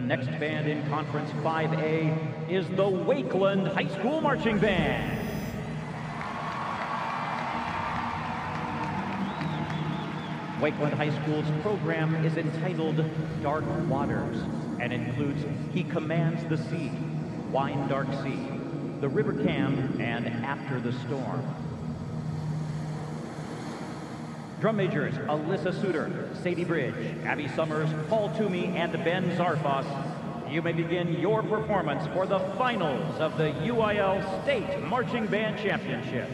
The next band in Conference 5A is the Wakeland High School Marching Band. Wakeland High School's program is entitled Dark Waters and includes He Commands the Sea, Wine Dark Sea, The River Cam, and After the Storm. Drum majors Alyssa Suter, Sadie Bridge, Abby Summers, Paul Toomey, and Ben Zarfos. You may begin your performance for the finals of the UIL State Marching Band Championship.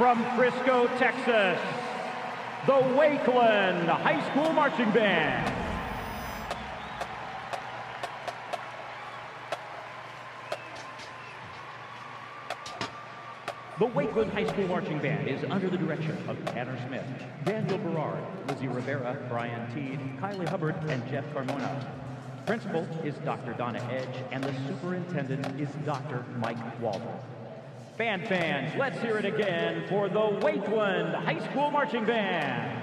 From Frisco, Texas, the Wakeland High School Marching Band. The Wakeland High School Marching Band is under the direction of Tanner Smith, Daniel Berard, Lizzie Rivera, Brian Teed, Kylie Hubbard, and Jeff Carmona. Principal is Dr. Donna Edge, and the superintendent is Dr. Mike Waldrip. Band fans, let's hear it again for the Wakeland High School Marching Band.